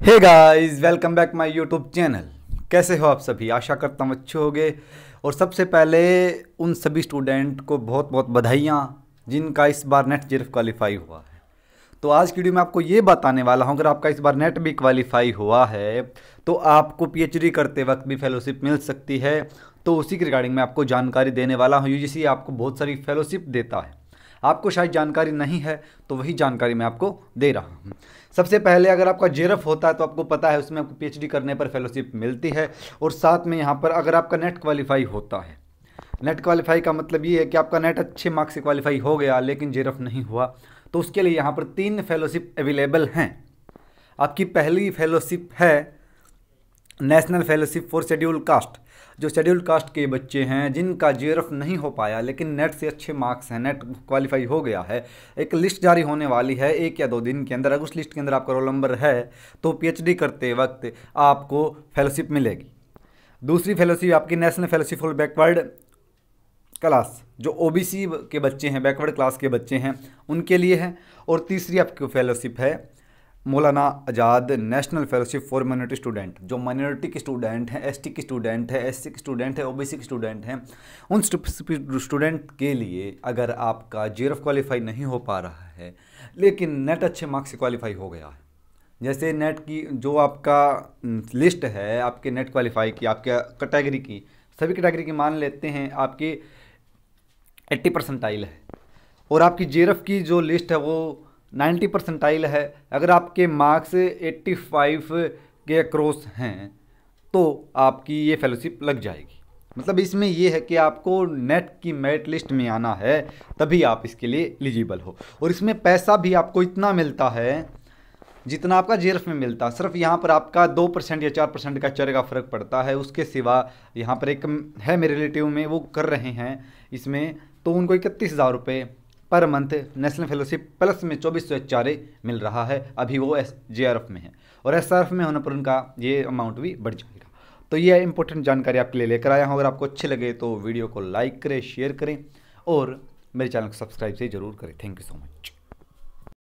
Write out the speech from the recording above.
Hey guys welcome back my YouTube channel कैसे हो आप सभी? आशा करता हूँ अच्छे होगे। और सबसे पहले उन सभी स्टूडेंट को बहुत बहुत बधाइयाँ, जिनका इस बार नेट जेरफ क्वालिफाई हुआ है। तो आज की वीडियो में आपको ये बताने वाला हूँ, अगर आपका इस बार नेट भी क्वालिफाई हुआ है तो आपको पीएचडी करते वक्त भी फेलोशिप मिल सकती है। तो उसी के रिगार्डिंग मैं आपको जानकारी देने वाला हूँ यूजीसी आपको बहुत सारी फेलोशिप देता है। आपको शायद जानकारी नहीं है तो वही जानकारी मैं आपको दे रहा हूँ। सबसे पहले अगर आपका जेरफ होता है तो आपको पता है उसमें आपको पीएचडी करने पर फेलोशिप मिलती है। और साथ में यहाँ पर अगर आपका नेट क्वालिफाई होता है, नेट क्वालिफाई का मतलब ये है कि आपका नेट अच्छे मार्क्स से क्वालिफाई हो गया, लेकिन जेरफ नहीं हुआ तो उसके लिए यहाँ पर तीन फेलोशिप अवेलेबल हैं। आपकी पहली फेलोशिप है national fellowship for schedule caste. जो शेड्यूल कास्ट के बच्चे हैं, जिनका जे नहीं हो पाया, लेकिन नेट से अच्छे मार्क्स हैं, नेट क्वालिफाई हो गया है, एक लिस्ट जारी होने वाली है, एक या दो दिन के अंदर। अगर उस लिस्ट के अंदर आपका रोल नंबर है तो पीएचडी करते वक्त आपको फेलोशिप मिलेगी। दूसरी फेलोशिप आपकी national fellowship for backward class. जो ओबीसी के बच्चे हैं, बैकवर्ड क्लास के बच्चे हैं, उनके लिए है, और तीसरी आपकी फेलोशिप है Maulana Azad national fellowship for minority student, जो माइनॉरिटी के स्टूडेंट हैं, एसटी के स्टूडेंट हैं, एससी के स्टूडेंट हैं, ओबीसी के स्टूडेंट हैं, उन स्टूडेंट के लिए अगर आपका जे क्वालिफाई नहीं हो पा रहा है, लेकिन नेट अच्छे मार्क्स से क्वालिफाई हो गया है। जैसे नेट की, जो आपका लिस्ट है, आपके नेट क्वालिफाई की, आपके कैटेगरी की, सभी कैटेगरी की मान लेते हैं, आपकी एट्टी परसेंटाइल है। और आपकी जे की जो लिस्ट है, वो नाइन्टी परसेंटाइल है। अगर आपके मार्क्स एट्टी फाइव के अक्रॉस हैं तो आपकी ये फेलोशिप लग जाएगी। मतलब इसमें ये है कि आपको नेट की मेरिट लिस्ट में आना है, तभी आप इसके लिए एलिजिबल हो। और इसमें पैसा भी आपको इतना मिलता है, जितना आपका जे में मिलता। है सिर्फ़ यहाँ पर आपका दो परसेंट या चार परसेंट का चरे का फ़र्क पड़ता है। उसके सिवा यहाँ पर एक है मेरे रिलेटिव में, वो कर रहे हैं इसमें तो उनको इकतीस हज़ार रुपये per month national fellowship plus में चौबीस सौ मिल रहा है। अभी वो एस जे आर एफ़ में है और एस आर एफ़ में होने पर उनका ये अमाउंट भी बढ़ जाएगा। तो ये इंपॉर्टेंट जानकारी आपके लिए लेकर आया हूँ। अगर आपको अच्छे लगे तो वीडियो को लाइक करें शेयर करें और मेरे चैनल को सब्सक्राइब से ज़रूर करें। Thank you so much